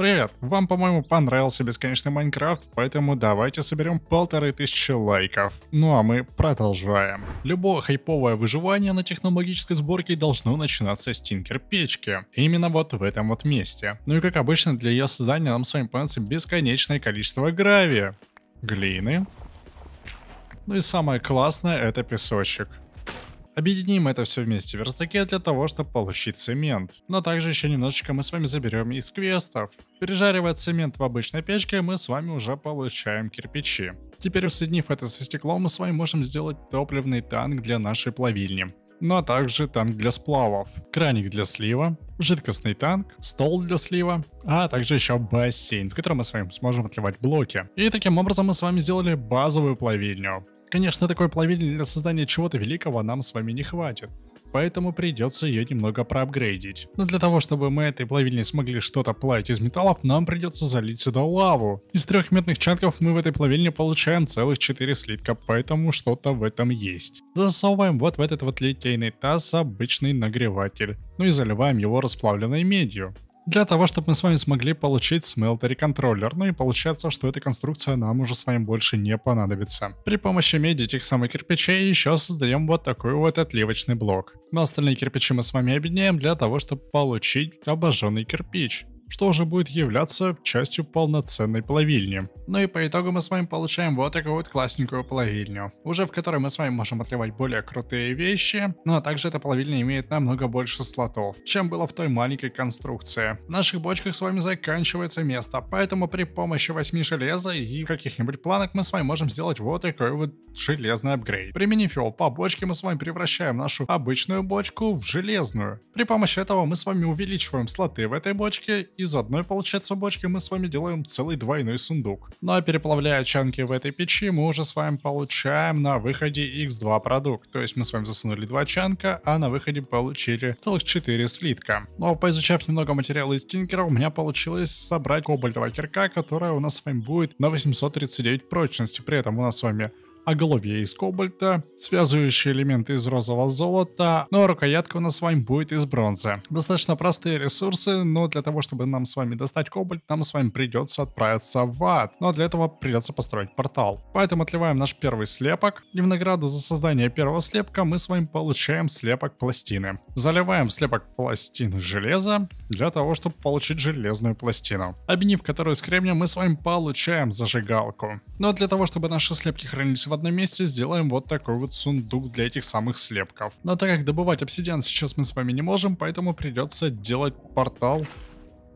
Привет! Вам, по-моему, понравился бесконечный Майнкрафт, поэтому давайте соберем полторы тысячи лайков. Ну а мы продолжаем. Любое хайповое выживание на технологической сборке должно начинаться с тинкер-печки. Именно вот в этом вот месте. Ну и как обычно, для ее создания нам с вами понадобится бесконечное количество гравия, глины, ну и самое классное это песочек. Объединим это все вместе в верстаке для того, чтобы получить цемент. Но также еще немножечко мы с вами заберем из квестов. Пережаривая цемент в обычной печке, мы с вами уже получаем кирпичи. Теперь, соединив это со стеклом, мы с вами можем сделать топливный танк для нашей плавильни ну а также танк для сплавов, краник для слива, жидкостный танк, стол для слива, а также еще бассейн, в котором мы с вами сможем отливать блоки. И таким образом мы с вами сделали базовую плавильню. Конечно, такой плавильни для создания чего-то великого нам с вами не хватит поэтому придется ее немного проапгрейдить. Но для того, чтобы мы этой плавильней смогли что-то плавить из металлов, нам придется залить сюда лаву. Из трех медных чанков мы в этой плавильне получаем целых 4 слитка, поэтому что-то в этом есть. Засовываем вот в этот вот литейный таз обычный нагреватель, ну и заливаем его расплавленной медью для того, чтобы мы с вами смогли получить смелтери контроллер. Ну и получается, что эта конструкция нам уже с вами больше не понадобится. При помощи меди этих самых кирпичей еще создаем вот такой вот отливочный блок. Но остальные кирпичи мы с вами объединяем для того, чтобы получить обожженный кирпич что уже будет являться частью полноценной плавильни. Ну и по итогу мы с вами получаем вот такую вот классненькую плавильню, уже в которой мы с вами можем отливать более крутые вещи, ну а также эта плавильня имеет намного больше слотов, чем было в той маленькой конструкции. В наших бочках с вами заканчивается место, поэтому при помощи 8 железа и каких-нибудь планок мы с вами можем сделать вот такой вот железный апгрейд. Применив его по бочке, мы с вами превращаем нашу обычную бочку в железную. При помощи этого мы с вами увеличиваем слоты в этой бочке из одной, получается, бочки мы с вами делаем целый двойной сундук. Ну а переплавляя чанки в этой печи, мы уже с вами получаем на выходе x2 продукт. То есть мы с вами засунули два чанка, а на выходе получили целых 4 слитка. Но ну, а поизучав немного материала из тинкера, у меня получилось собрать кобальтовая кирка, которая у нас с вами будет на 839 прочности. При этом у нас с вами оголовье из кобальта, связывающие элементы из розового золота, но рукоятка у нас с вами будет из бронзы. Достаточно простые ресурсы, но для того, чтобы нам с вами достать кобальт, нам с вами придется отправиться в ад. Но для этого придется построить портал. Поэтому отливаем наш первый слепок, и в награду за создание первого слепка мы с вами получаем слепок пластины. Заливаем слепок пластины железа для того, чтобы получить железную пластину. Объединив которую с кремнием, мы с вами получаем зажигалку. Но для того, чтобы наши слепки хранились в одном месте, сделаем вот такой вот сундук для этих самых слепков. Но так как добывать обсидиан сейчас мы с вами не можем, поэтому придется делать портал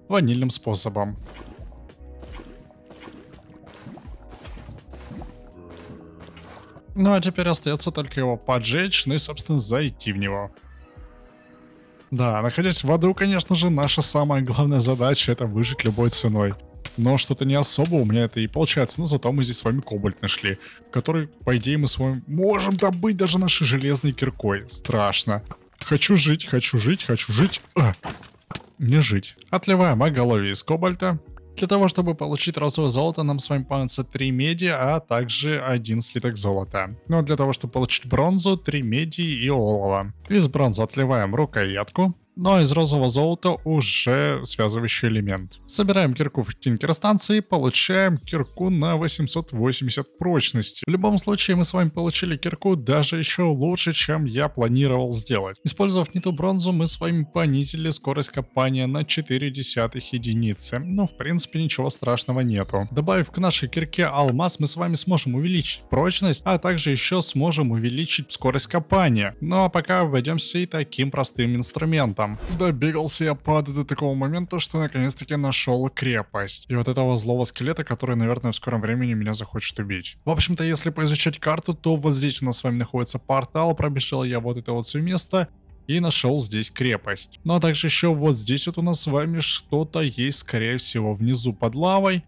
ванильным способом. Ну а теперь остается только его поджечь, ну и собственно зайти в него. Да, находясь в аду, конечно же, наша самая главная задача это выжить любой ценой но что-то не особо у меня это и получается. Но зато мы здесь с вами кобальт нашли, который, по идее, мы с вами можем добыть даже нашей железной киркой. Страшно. Хочу жить, хочу жить, хочу жить. А, не жить. Отливаем оголовье из кобальта. Для того, чтобы получить розовое золото, нам с вами понадобится 3 меди, а также один слиток золота. Ну а для того, чтобы получить бронзу, 3 меди и олова. Из бронзы отливаем рукоятку но из розового золота уже связывающий элемент. Собираем кирку в тинкер-станции получаем кирку на 880 прочности. В любом случае мы с вами получили кирку даже еще лучше, чем я планировал сделать. Использовав не ту бронзу, мы с вами понизили скорость копания на 4 десятых единицы. Ну, в принципе, ничего страшного нету. Добавив к нашей кирке алмаз, мы с вами сможем увеличить прочность, а также еще сможем увеличить скорость копания. Ну а пока обойдемся и таким простым инструментом там. Добегался я правда до такого момента, что наконец-таки нашел крепость. И вот этого злого скелета, который, наверное, в скором времени меня захочет убить. В общем-то, если поизучать карту, то вот здесь у нас с вами находится портал, пробежал я вот это вот все место, и нашел здесь крепость. Ну а также еще вот здесь вот у нас с вами что-то есть, скорее всего, внизу под лавой.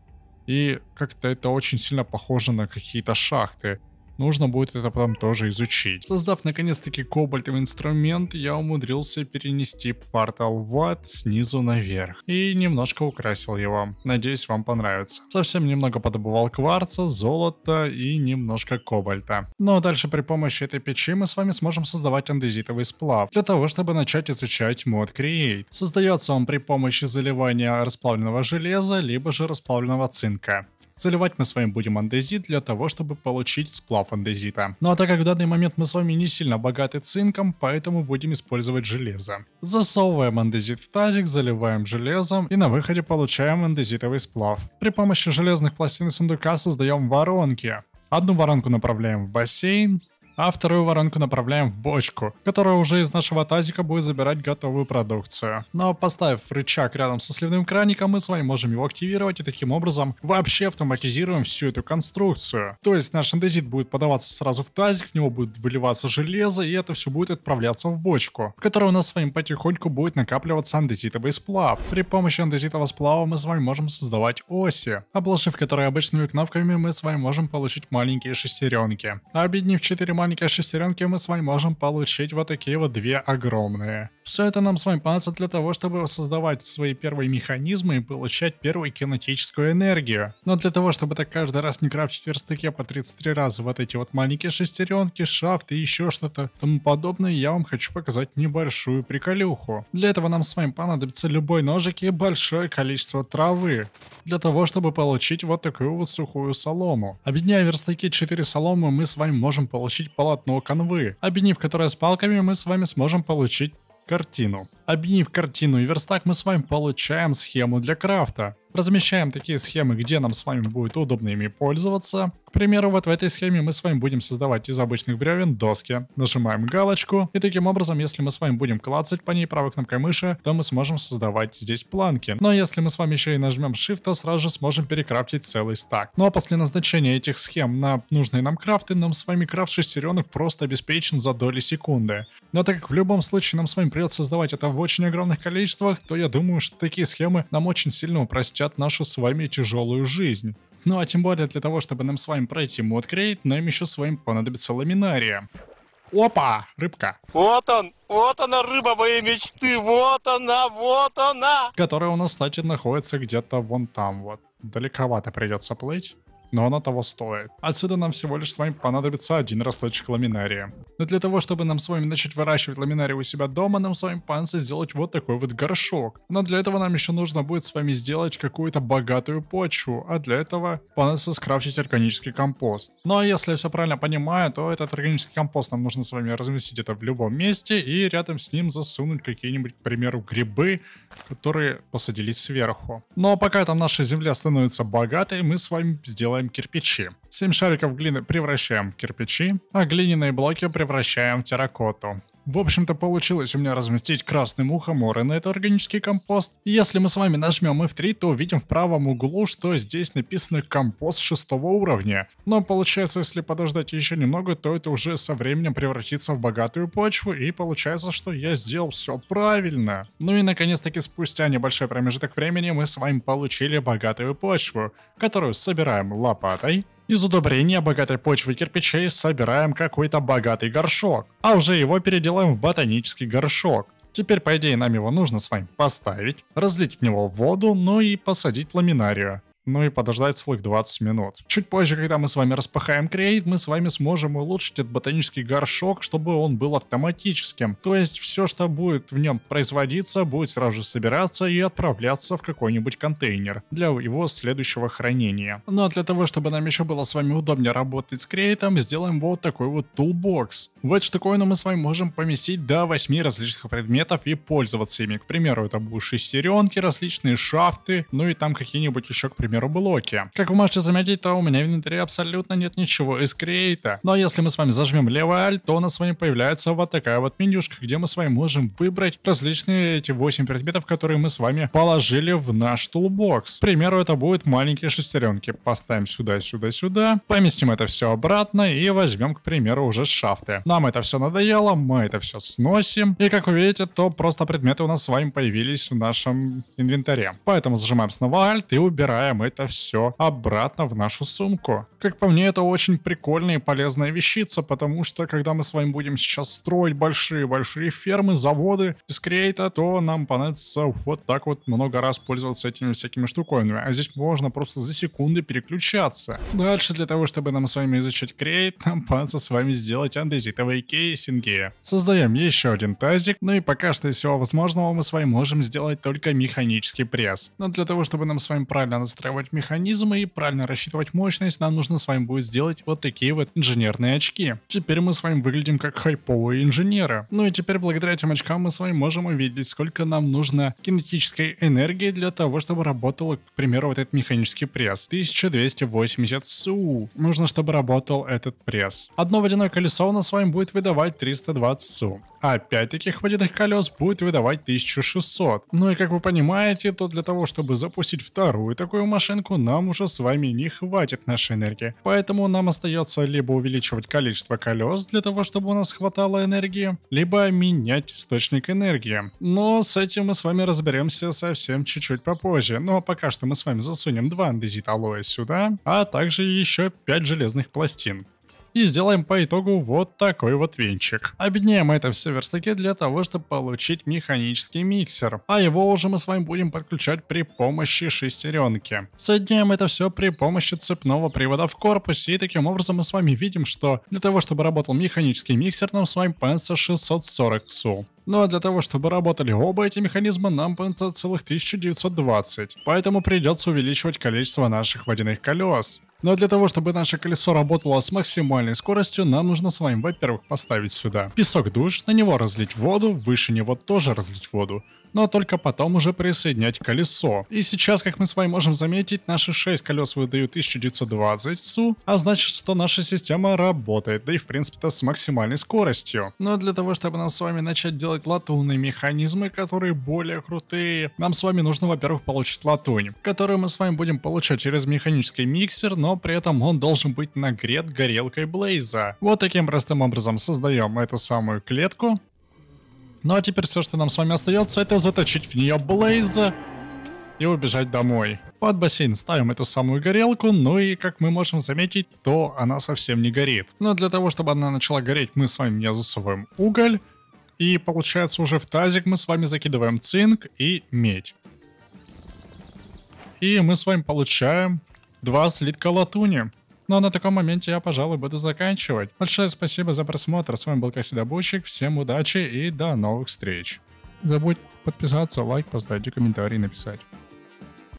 И как-то это очень сильно похоже на какие-то шахты. Нужно будет это потом тоже изучить. Создав наконец-таки кобальтовый инструмент, я умудрился перенести портал в ад снизу наверх и немножко украсил его. Надеюсь, вам понравится. Совсем немного подобывал кварца, золота и немножко кобальта. Но дальше при помощи этой печи мы с вами сможем создавать андезитовый сплав, для того, чтобы начать изучать мод Create. Создается он при помощи заливания расплавленного железа, либо же расплавленного цинка. Заливать мы с вами будем андезит для того, чтобы получить сплав андезита. Ну а так как в данный момент мы с вами не сильно богаты цинком, поэтому будем использовать железо. Засовываем андезит в тазик, заливаем железом и на выходе получаем андезитовый сплав. При помощи железных пластин сундука создаем воронки. Одну воронку направляем в бассейн, а вторую воронку направляем в бочку, которая уже из нашего тазика будет забирать готовую продукцию. Но поставив рычаг рядом со сливным краником, мы с вами можем его активировать и таким образом вообще автоматизируем всю эту конструкцию. То есть наш андезит будет подаваться сразу в тазик, в него будет выливаться железо, и это все будет отправляться в бочку, в которой у нас с вами потихоньку будет накапливаться андезитовый сплав. При помощи андезитового сплава мы с вами можем создавать оси, обложив которые обычными кнопками мы с вами можем получить маленькие шестеренки. Объединив 4 маленькие маленькой шестеренки мы с вами можем получить вот такие вот две огромные. Все это нам с вами понадобится для того, чтобы создавать свои первые механизмы и получать первую кинетическую энергию. Но для того, чтобы так каждый раз не крафтить в верстаке по 33 раза вот эти вот маленькие шестеренки, шафты и еще что-то тому подобное, я вам хочу показать небольшую приколюху. Для этого нам с вами понадобится любой ножик и большое количество травы. Для того, чтобы получить вот такую вот сухую солому. Объединяя верстаки 4 соломы, мы с вами можем получить полотно канвы, объединив которое с палками мы с вами сможем получить картину. Объединив картину и верстак, мы с вами получаем схему для крафта. Размещаем такие схемы, где нам с вами будет удобно ими пользоваться. К примеру, вот в этой схеме мы с вами будем создавать из обычных бревен доски. Нажимаем галочку, и таким образом, если мы с вами будем клацать по ней правой кнопкой мыши, то мы сможем создавать здесь планки. Но если мы с вами еще и нажмем Shift, то сразу же сможем перекрафтить целый стак. Ну а после назначения этих схем на нужные нам крафты, нам с вами крафт шестеренок просто обеспечен за доли секунды. Но так как в любом случае нам с вами придется создавать это в очень огромных количествах, то я думаю, что такие схемы нам очень сильно упростят нашу с вами тяжелую жизнь. Ну а тем более для того, чтобы нам с вами пройти мод крейт, нам еще с вами понадобится ламинария. Опа! Рыбка. Вот он! Вот она, рыба моей мечты! Вот она! Вот она! Которая у нас, кстати, находится где-то вон там вот. Далековато придется плыть но оно того стоит. Отсюда нам всего лишь с вами понадобится один росточек ламинария. Но для того, чтобы нам с вами начать выращивать ламинарий у себя дома, нам с вами понадобится сделать вот такой вот горшок. Но для этого нам еще нужно будет с вами сделать какую-то богатую почву, а для этого понадобится скрафтить органический компост. Ну а если я все правильно понимаю, то этот органический компост нам нужно с вами разместить это в любом месте и рядом с ним засунуть какие-нибудь, к примеру, грибы, которые посадили сверху. Но пока там наша земля становится богатой, мы с вами сделаем делаем кирпичи. 7 шариков глины превращаем в кирпичи, а глиняные блоки превращаем в терракоту. В общем-то получилось у меня разместить красным мухоморы на этот органический компост. И если мы с вами нажмем F3, то увидим в правом углу, что здесь написано компост шестого уровня. Но получается, если подождать еще немного, то это уже со временем превратится в богатую почву, и получается, что я сделал все правильно. Ну и наконец-таки спустя небольшой промежуток времени мы с вами получили богатую почву, которую собираем лопатой, из удобрения богатой почвы кирпичей собираем какой-то богатый горшок, а уже его переделаем в ботанический горшок. Теперь, по идее, нам его нужно с вами поставить, разлить в него воду, ну и посадить ламинарию ну и подождать целых 20 минут. Чуть позже, когда мы с вами распахаем крейт, мы с вами сможем улучшить этот ботанический горшок, чтобы он был автоматическим. То есть все, что будет в нем производиться, будет сразу же собираться и отправляться в какой-нибудь контейнер для его следующего хранения. Ну а для того, чтобы нам еще было с вами удобнее работать с Create ом, сделаем вот такой вот toolbox. В эту штуковину мы с вами можем поместить до 8 различных предметов и пользоваться ими. К примеру, это будут шестеренки, различные shaft ы, ну и там какие-нибудь еще, к примеру, примеру, блоки. Как вы можете заметить, то у меня в инвентаре абсолютно нет ничего из Create а. Но если мы с вами зажмем левый Alt, то у нас с вами появляется вот такая вот менюшка, где мы с вами можем выбрать различные эти 8 предметов, которые мы с вами положили в наш toolbox. К примеру, это будут маленькие шестеренки. Поставим сюда, сюда, сюда. Поместим это все обратно и возьмем, к примеру, уже shaft ы. Нам это все надоело, мы это все сносим. И как вы видите, то просто предметы у нас с вами появились в нашем инвентаре. Поэтому зажимаем снова Alt и убираем это все обратно в нашу сумку. Как по мне, это очень прикольная и полезная вещица, потому что когда мы с вами будем сейчас строить большие-большие фермы, заводы из крейта, то нам понадобится вот так вот много раз пользоваться этими всякими штуковинами. А здесь можно просто за секунды переключаться. Дальше для того, чтобы нам с вами изучать крейт, нам понадобится с вами сделать андезитовые кейсинги. Создаем еще один тазик, ну и пока что из всего возможного мы с вами можем сделать только механический пресс. Но для того, чтобы нам с вами правильно настраивать механизмы и правильно рассчитывать мощность, нам нужно с вами будет сделать вот такие вот инженерные очки. Теперь мы с вами выглядим как хайповые инженеры. Ну и теперь благодаря этим очкам мы с вами можем увидеть, сколько нам нужно кинетической энергии для того, чтобы работал, к примеру, вот этот механический пресс. 1280 СУ. Нужно, чтобы работал этот пресс. Одно водяное колесо у нас с вами будет выдавать 320 СУ. А 5 таких водяных колес будет выдавать 1600. Ну и как вы понимаете, то для того, чтобы запустить вторую такую машинку, нам уже с вами не хватит нашей энергии. Поэтому нам остается либо увеличивать количество колес для того, чтобы у нас хватало энергии, либо менять источник энергии. Но с этим мы с вами разберемся совсем чуть-чуть попозже. Но пока что мы с вами засунем два андезит алоэ сюда, а также еще 5 железных пластин и сделаем по итогу вот такой вот венчик. Объединяем это все в верстаке для того, чтобы получить механический миксер, а его уже мы с вами будем подключать при помощи шестеренки. Соединяем это все при помощи цепного привода в корпусе и таким образом мы с вами видим, что для того, чтобы работал механический миксер, нам с вами понадобится 640 СУ. Ну а для того, чтобы работали оба эти механизма, нам понадобится целых 1920. Поэтому придется увеличивать количество наших водяных колес. Но для того, чтобы наше колесо работало с максимальной скоростью, нам нужно с вами, во-первых, поставить сюда песок душ, на него разлить воду, выше него тоже разлить воду но только потом уже присоединять колесо. И сейчас, как мы с вами можем заметить, наши 6 колес выдают 1920 СУ, а значит, что наша система работает, да и в принципе-то с максимальной скоростью. Но для того, чтобы нам с вами начать делать латунные механизмы, которые более крутые, нам с вами нужно, во-первых, получить латунь, которую мы с вами будем получать через механический миксер, но при этом он должен быть нагрет горелкой Блейза. Вот таким простым образом создаем эту самую клетку, ну а теперь все, что нам с вами остается, это заточить в нее Блейза и убежать домой. Под бассейн ставим эту самую горелку, ну и как мы можем заметить, то она совсем не горит. Но для того, чтобы она начала гореть, мы с вами не засовываем уголь. И получается уже в тазик мы с вами закидываем цинк и медь. И мы с вами получаем два слитка латуни. Ну а на таком моменте я, пожалуй, буду заканчивать. Большое спасибо за просмотр. С вами был Касидобущик. Всем удачи и до новых встреч. Забудь подписаться, лайк поставить и комментарий написать.